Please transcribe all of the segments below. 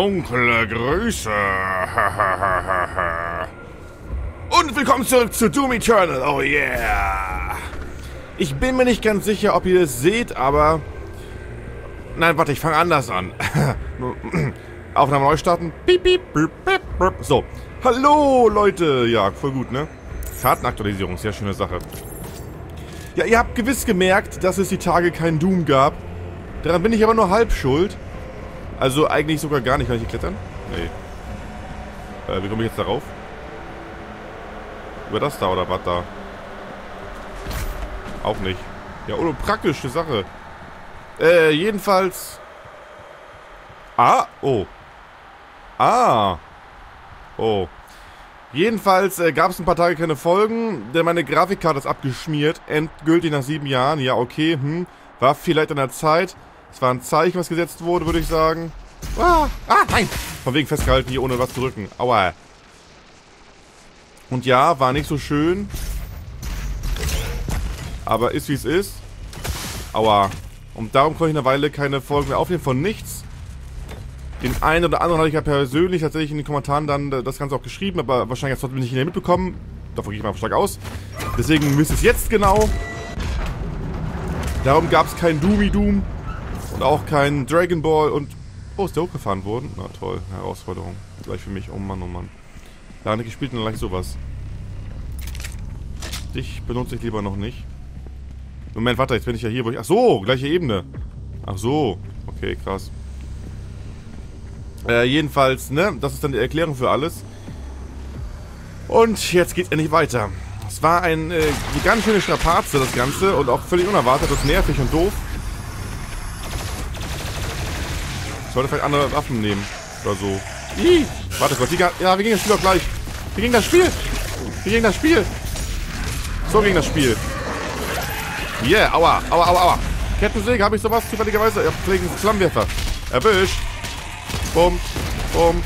Dunkle Grüße. Und willkommen zurück zu Doom Eternal. Oh yeah. Ich bin mir nicht ganz sicher, ob ihr es seht, aber... Nein, warte, ich fange anders an. Aufnahme neu starten. So. Hallo, Leute. Ja, voll gut, ne? Kartenaktualisierung, sehr schöne Sache. Ja, ihr habt gewiss gemerkt, dass es die Tage kein Doom gab. Daran bin ich aber nur halb schuld. Also eigentlich sogar gar nicht. Kann ich hier klettern? Nee. Äh, wie komme ich jetzt darauf? Über das da oder was da? Auch nicht. Ja, oh, praktische Sache. Äh, jedenfalls... Ah, oh. Ah. Oh. Jedenfalls äh, gab es ein paar Tage keine Folgen, denn meine Grafikkarte ist abgeschmiert. Endgültig nach sieben Jahren. Ja, okay, hm. War vielleicht an der Zeit. Es war ein Zeichen, was gesetzt wurde, würde ich sagen. Ah, ah, nein! Von wegen festgehalten hier, ohne was zu drücken. Aua. Und ja, war nicht so schön. Aber ist wie es ist. Aua. Und darum konnte ich eine Weile keine Folgen mehr aufnehmen von nichts. Den einen oder anderen hatte ich ja persönlich tatsächlich in den Kommentaren dann das Ganze auch geschrieben, aber wahrscheinlich hat es trotzdem nicht mitbekommen. Davon gehe ich mal stark aus. Deswegen müsst ihr es jetzt genau. Darum gab es kein Doomy Doom. Und auch kein Dragon Ball und... Oh, ist der hochgefahren worden? Na toll, Herausforderung. Gleich für mich. Oh Mann, oh Mann. Lange gespielt und gleich sowas. Dich benutze ich lieber noch nicht. Moment, warte, jetzt bin ich ja hier, wo ich... Ach so, gleiche Ebene. Ach so. Okay, krass. Äh, jedenfalls, ne? Das ist dann die Erklärung für alles. Und jetzt geht's endlich weiter. Es war ein äh, ganz schöne Strapaze, das Ganze. Und auch völlig unerwartet und nervig und doof. Ich sollte vielleicht andere Waffen nehmen. Oder so. Ih, warte kurz. Ja, wir gehen das Spiel doch gleich. Wir gehen das Spiel. Wir gehen das Spiel. So ging das Spiel. Yeah, aua, aua, aua, aua. Kettensäge, habe ich sowas zufälligerweise? Ja, vielleicht Flammenwerfer. Erwischt. Bumm, bumm,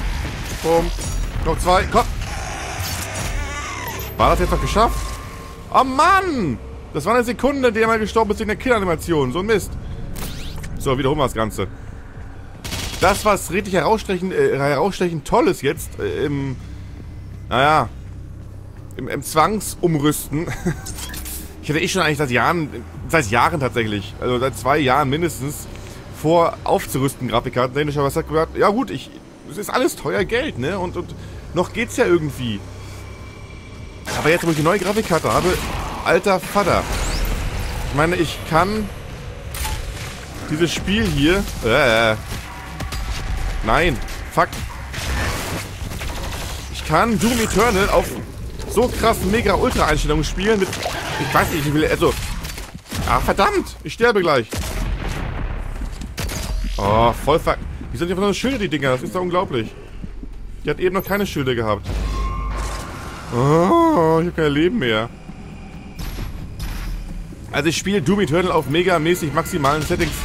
bumm. Noch zwei, komm. War das jetzt noch geschafft? Oh Mann! Das war eine Sekunde, die einmal gestorben ist wegen der Killanimation. So ein Mist. So, wiederholen wir das Ganze. Das, was richtig herausstechend, äh, herausstechend toll ist jetzt, äh, im, naja, im, im Zwangsumrüsten. ich hatte eh schon eigentlich seit Jahren, seit Jahren tatsächlich, also seit zwei Jahren mindestens, vor aufzurüsten, Grafikkarten technisch, aber hat gesagt, ja gut, ich, es ist alles teuer Geld, ne, und, und noch geht's ja irgendwie. Aber jetzt, wo ich eine neue Grafikkarte habe, alter Vater. Ich meine, ich kann dieses Spiel hier, äh, Nein. Fuck. Ich kann Doom Eternal auf so krassen Mega-Ultra-Einstellungen spielen mit... Ich weiß nicht, wie viel... Also... Ah, verdammt! Ich sterbe gleich. Oh, voll ver... Die sind einfach nur Schilde, die Dinger. Das ist doch unglaublich. Die hat eben noch keine Schilde gehabt. Oh, ich habe kein Leben mehr. Also ich spiele Doom Eternal auf mega-mäßig maximalen Settings.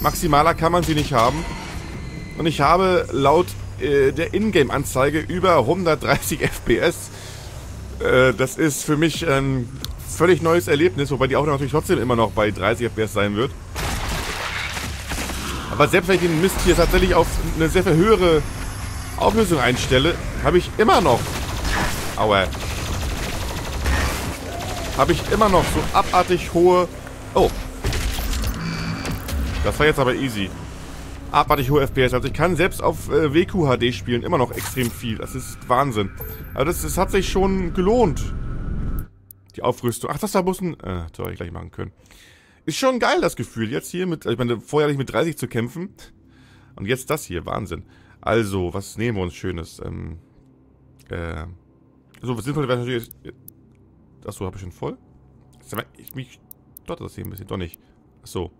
Maximaler kann man sie nicht haben. Und ich habe laut äh, der Ingame-Anzeige über 130 FPS. Äh, das ist für mich ein völlig neues Erlebnis, wobei die Auto natürlich trotzdem immer noch bei 30 FPS sein wird. Aber selbst wenn ich den Mist hier tatsächlich auf eine sehr viel höhere Auflösung einstelle, habe ich immer noch... Aua. Habe ich immer noch so abartig hohe... Oh. Das war jetzt aber easy abartig hohe FPS. Also ich kann selbst auf äh, WQHD spielen immer noch extrem viel. Das ist Wahnsinn. Aber das, das hat sich schon gelohnt. Die Aufrüstung. Ach, das da muss ein... Äh, soll ich gleich machen können. Ist schon geil, das Gefühl. Jetzt hier mit... Ich meine, vorher nicht mit 30 zu kämpfen. Und jetzt das hier. Wahnsinn. Also, was nehmen wir uns Schönes? Ähm... Äh... So, was sinnvoll wäre natürlich... Achso, habe ich schon voll? Ich mich... Dort das hier ein bisschen. Doch nicht. Achso.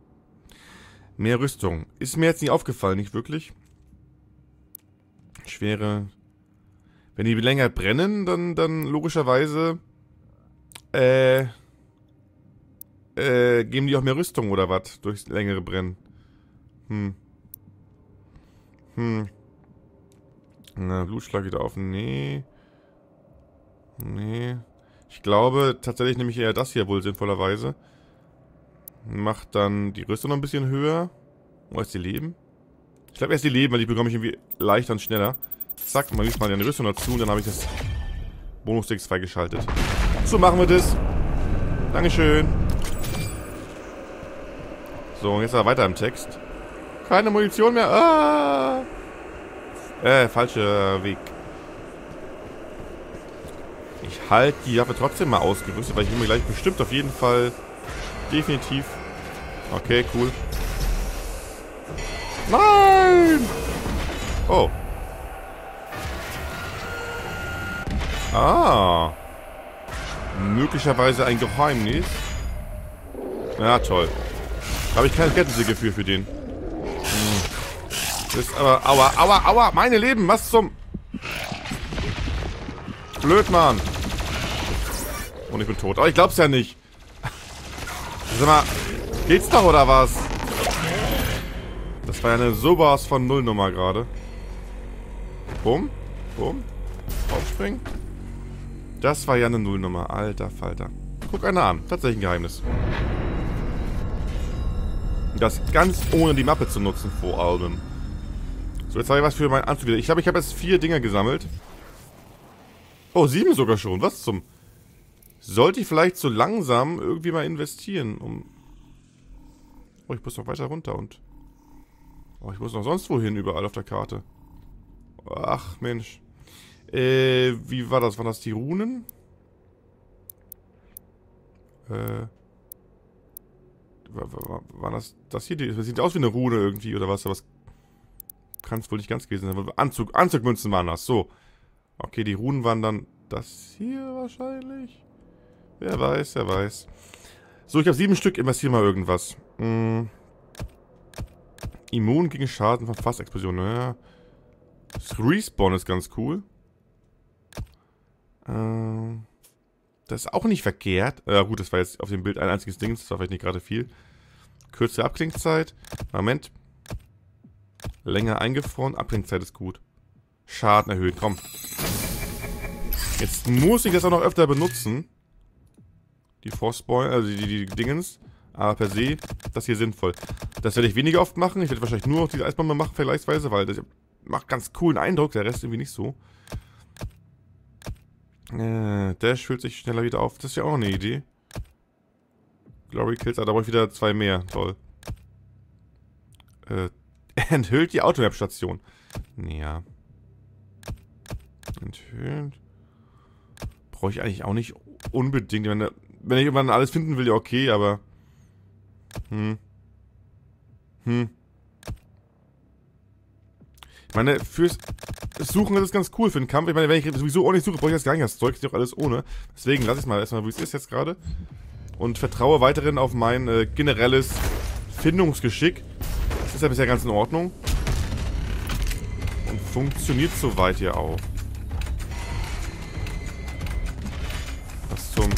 Mehr Rüstung. Ist mir jetzt nicht aufgefallen, nicht wirklich. Schwere... Wenn die länger brennen, dann, dann logischerweise... Äh... Äh, geben die auch mehr Rüstung oder was? Durchs längere Brennen. Hm. Hm. Na, Blutschlag wieder auf. Nee. Nee. Ich glaube, tatsächlich nehme ich eher das hier wohl sinnvollerweise. Macht dann die Rüstung noch ein bisschen höher. Wo ist die Leben? Ich glaube erst die Leben, weil die bekomme ich irgendwie leichter und schneller. Zack, man liest mal eine Rüstung dazu und dann habe ich das Bonus-Dings freigeschaltet. So machen wir das. Dankeschön. So, und jetzt aber weiter im Text. Keine Munition mehr. Ah! Äh, falscher Weg. Ich halte die Waffe trotzdem mal ausgerüstet, weil ich mir gleich bestimmt auf jeden Fall definitiv... Okay, cool. Nein! Oh. Ah. Möglicherweise ein Geheimnis. Ja, toll. Da habe ich kein Kettensäge für, für den. Hm. Das ist aber... Aua, aua, aua! Meine Leben! Was zum... Blöd, Mann. Und ich bin tot. Aber ich glaub's ja nicht. Sag mal, geht's doch oder was? Das war ja eine sowas von Nullnummer gerade. Bumm, bumm. Aufspringen. Das war ja eine Nullnummer. Alter Falter. Guck einer an. Tatsächlich ein Geheimnis. Das ganz ohne die Mappe zu nutzen vor allem. So, jetzt habe ich was für meinen Anzug wieder. Ich glaube, ich habe jetzt vier Dinger gesammelt. Oh, sieben sogar schon. Was zum... Sollte ich vielleicht so langsam irgendwie mal investieren, um... Oh, ich muss noch weiter runter und... Oh, ich muss noch sonst wohin überall auf der Karte. Ach, Mensch. Äh, wie war das? Waren das die Runen? Äh... War, war, war das das hier? Das sieht aus wie eine Rune irgendwie oder was, aber es kann es wohl nicht ganz gewesen sein. Anzug, Anzugmünzen waren das, so. Okay, die Runen waren dann das hier wahrscheinlich. Wer weiß, wer weiß. So, ich habe sieben Stück, investiere mal irgendwas. Hm. Immun gegen Schaden von Fassexplosionen. Naja. Das Respawn ist ganz cool. Ähm. Das ist auch nicht verkehrt. Ja gut, das war jetzt auf dem Bild ein einziges Ding. Das war vielleicht nicht gerade viel. Kürzere Abklingzeit. Moment. Länger eingefroren. Abklingzeit ist gut. Schaden erhöht. Komm. Jetzt muss ich das auch noch öfter benutzen. Die Frostboy, also die, die, die Dingens. Aber per se, das hier sinnvoll. Das werde ich weniger oft machen. Ich werde wahrscheinlich nur noch diese Eisbombe machen, vergleichsweise, weil das macht ganz coolen Eindruck. Der Rest irgendwie nicht so. Äh, Dash füllt sich schneller wieder auf. Das ist ja auch eine Idee. Glory Kills, ah, da brauche ich wieder zwei mehr. Toll. Äh, enthüllt die Automap-Station. Ja. Enthüllt. Brauche ich eigentlich auch nicht unbedingt. Wenn, wenn ich irgendwann alles finden will, ja okay, aber... Hm. Hm. Ich meine, fürs Suchen ist es ganz cool für den Kampf. Ich meine, wenn ich sowieso nicht suche, brauche ich das gar nicht. Das Zeug ist auch alles ohne. Deswegen lasse ich es mal erstmal, wie es ist jetzt gerade. Und vertraue weiterhin auf mein äh, generelles Findungsgeschick. Das ist ja bisher ganz in Ordnung. Und funktioniert soweit ja auch. Was zum...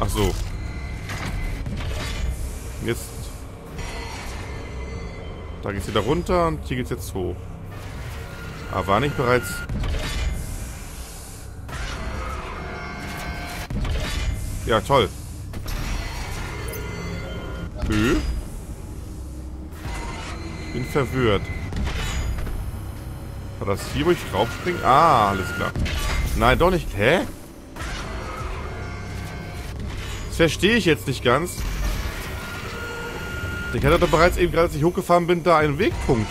Ach so. Jetzt... Da geht's wieder runter und hier geht's jetzt hoch. Aber war nicht bereits... Ja, toll. Hö? Ich bin verwirrt. War das hier, wo ich raufspringe? Ah, alles klar. Nein, doch nicht. Hä? Das verstehe ich jetzt nicht ganz. Ich hatte doch bereits eben, gerade als ich hochgefahren bin, da einen Wegpunkt.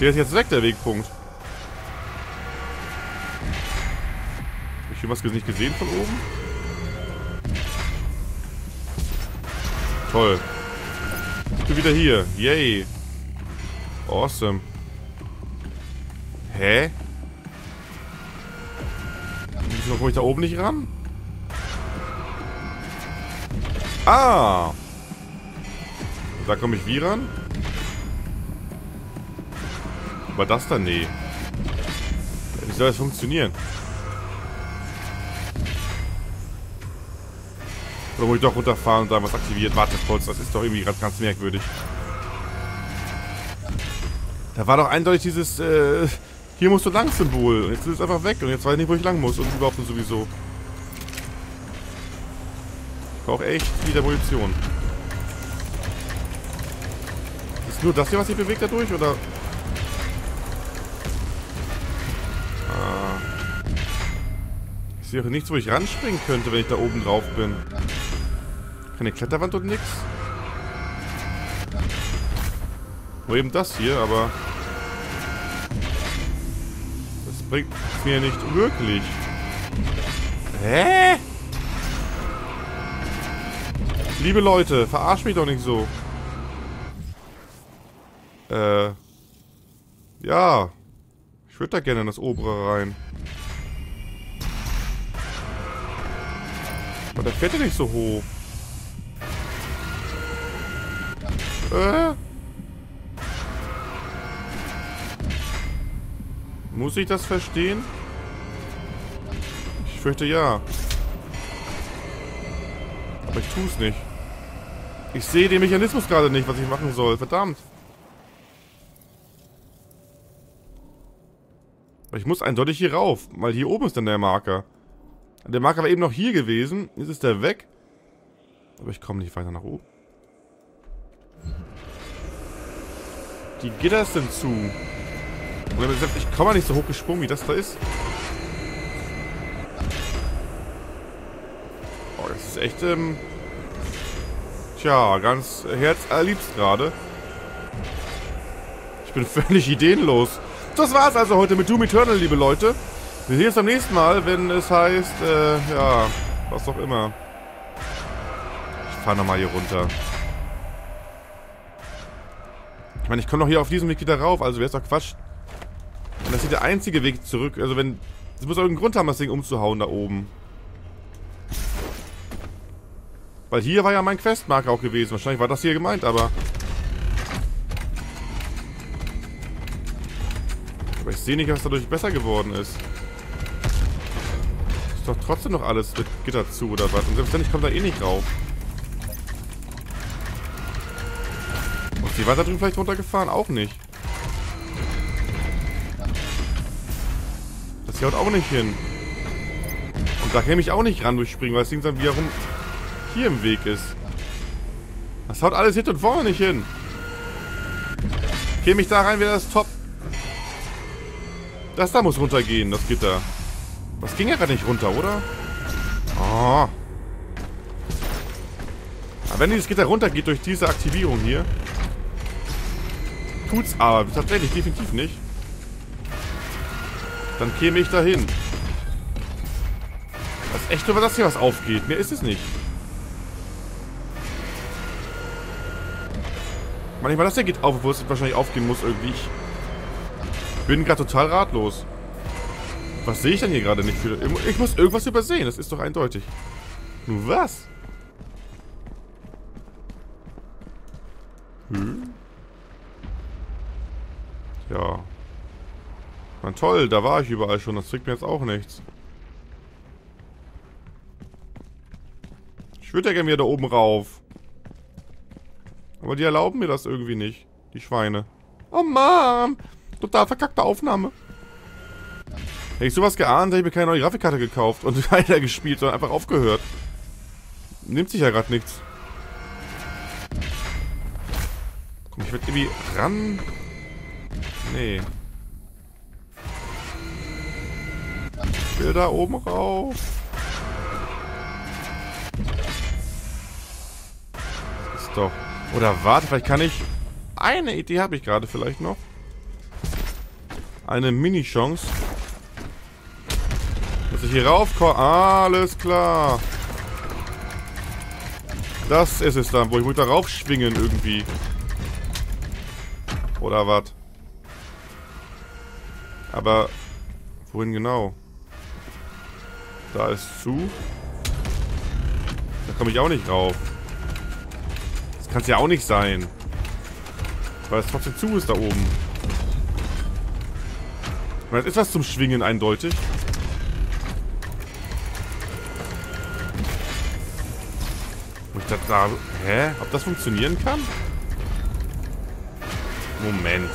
Der ist jetzt weg, der Wegpunkt. Habe ich hier was nicht gesehen von oben? Toll. Ich bin wieder hier. Yay. Awesome. Hä? Wieso komme ich da oben nicht ran? Ah! Da komme ich wie ran? Aber das dann? Nee. Wie soll das funktionieren? Oder muss ich doch runterfahren und da was aktiviert? Warte kurz, das ist doch irgendwie ganz, ganz merkwürdig. Da war doch eindeutig dieses, äh, hier musst du lang Symbol. Jetzt ist es einfach weg und jetzt weiß ich nicht, wo ich lang muss und überhaupt sowieso. Ich brauche echt wieder Munition. Nur das hier, was sich bewegt dadurch, oder? Ah. Ich sehe auch nichts, wo ich ranspringen könnte, wenn ich da oben drauf bin. Keine Kletterwand und nix. Nur eben das hier, aber... Das bringt mir nicht wirklich. Hä? Liebe Leute, verarsch mich doch nicht so. Äh. Ja. Ich würde da gerne in das obere rein. Aber der fährt ja nicht so hoch. Äh? Muss ich das verstehen? Ich fürchte ja. Aber ich tue es nicht. Ich sehe den Mechanismus gerade nicht, was ich machen soll. Verdammt. Ich muss eindeutig hier rauf, weil hier oben ist dann der Marker. Der Marker war eben noch hier gewesen. Jetzt ist der weg. Aber ich komme nicht weiter nach oben. Die Gitter sind zu. ich komme nicht so hoch gesprungen, wie das da ist. Oh, das ist echt, ähm... Tja, ganz herzerliebst gerade. Ich bin völlig ideenlos. Das war's also heute mit Doom Eternal, liebe Leute. Wir sehen uns beim nächsten Mal, wenn es heißt, äh, ja, was auch immer. Ich fahre nochmal hier runter. Ich meine, ich komme doch hier auf diesem Weg wieder rauf, also wäre es doch Quatsch. Und das ist der einzige Weg zurück. Also wenn... Es muss irgendeinen Grund haben, das Ding umzuhauen da oben. Weil hier war ja mein Questmarker auch gewesen. Wahrscheinlich war das hier gemeint, aber... Aber ich sehe nicht, was dadurch besser geworden ist. Ist doch trotzdem noch alles mit Gitter zu, oder was? Und selbst wenn, ich komme da eh nicht rauf. Und die weiter drüben vielleicht runtergefahren? Auch nicht. Das hier haut auch nicht hin. Und da käme ich auch nicht ran durchspringen, weil Ding dann wiederum hier im Weg ist. Das haut alles hinten und vorne nicht hin. Käme ich da rein, wäre das top. Das da muss runtergehen, das Gitter. Das ging ja gerade nicht runter, oder? Oh. Aber wenn dieses Gitter runtergeht durch diese Aktivierung hier, tut's aber tatsächlich definitiv nicht. Dann käme ich dahin. Das ist echt nur, weil das hier was aufgeht. Mehr ist es nicht. Manchmal das hier geht auf, obwohl es wahrscheinlich aufgehen muss irgendwie. Ich bin gerade total ratlos. Was sehe ich denn hier gerade nicht? Für, ich muss irgendwas übersehen, das ist doch eindeutig. Nur was? Hm? Ja. Na toll, da war ich überall schon. Das trägt mir jetzt auch nichts. Ich würde ja gerne wieder da oben rauf. Aber die erlauben mir das irgendwie nicht. Die Schweine. Oh Mann! Total verkackte Aufnahme. Hätte ich sowas geahnt, hätte ich mir keine neue Grafikkarte gekauft und weiter gespielt, sondern einfach aufgehört. Nimmt sich ja gerade nichts. Komm, ich werde irgendwie ran. Nee. Ich will da oben rauf. Ist doch... Oder warte, vielleicht kann ich... Eine Idee habe ich gerade vielleicht noch. Eine Mini-Chance. Dass ich hier raufkomme. Alles klar. Das ist es dann, wo ich muss da raufschwingen irgendwie. Oder was? Aber wohin genau? Da ist zu. Da komme ich auch nicht rauf. Kann es ja auch nicht sein. Weil es trotzdem zu ist da oben. Das ist was zum Schwingen eindeutig. Und das da... Hä? Ob das funktionieren kann? Moment.